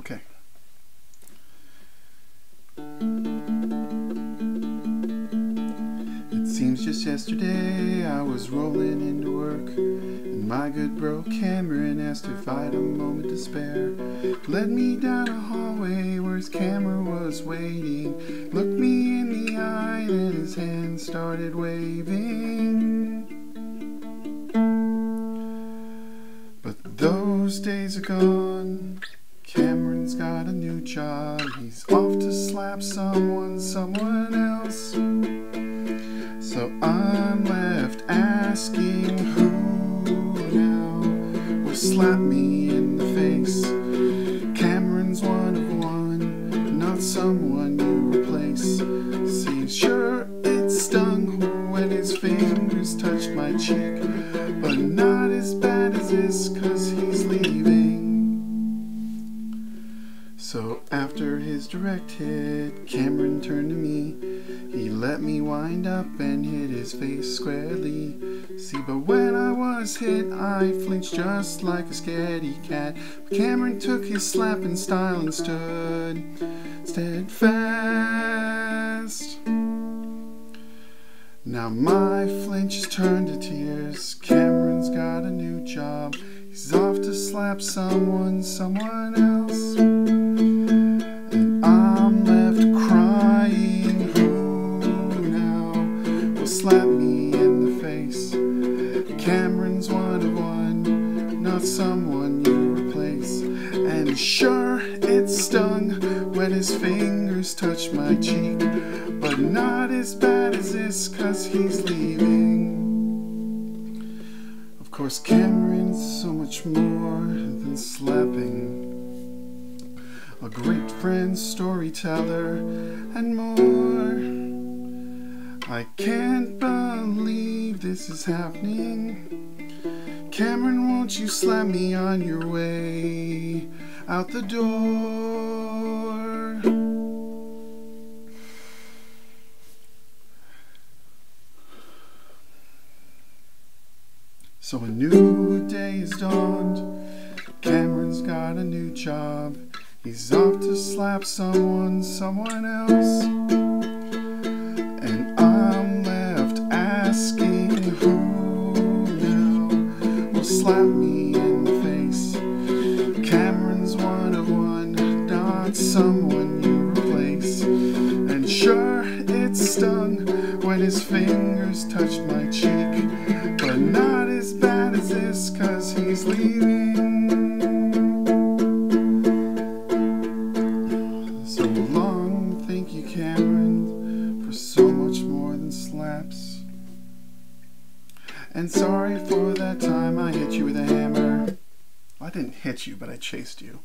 Okay. It seems just yesterday I was rolling into work, and my good bro Cameron asked if I had a moment to spare. Led me down a hallway where his camera was waiting, looked me in the eye, and his hand started waving. But those days are gone. Cameron's got a new job. He's off to slap someone, someone else. So I'm left asking who now will slap me in the face. Cameron's one of one, not someone you replace. Seems sure it stung when his fingers touched my cheek, but not as bad as this, cause So after his direct hit, Cameron turned to me. He let me wind up and hit his face squarely. See, but when I was hit, I flinched just like a scaredy cat. But Cameron took his slap in style and stood steadfast. Now my flinch is turned to tears. Cameron's got a new job. He's off to slap someone, someone else. Will slap me in the face? Cameron's one of one, not someone you replace. And sure, it stung when his fingers touched my cheek, but not as bad as this, cause he's leaving. Of course, Cameron's so much more than slapping. A great friend, storyteller, and more. I can't believe this is happening. Cameron, won't you slam me on your way out the door? So a new day is dawned. Cameron's got a new job. He's off to slap someone, someone else. Slap me in the face. Cameron's one of one, not someone you replace. And sure, it stung when his fingers touched my cheek, but not as bad as this, cause he's leaving. So long, thank you, Cameron, for so And sorry for that time I hit you with a hammer. I didn't hit you, but I chased you.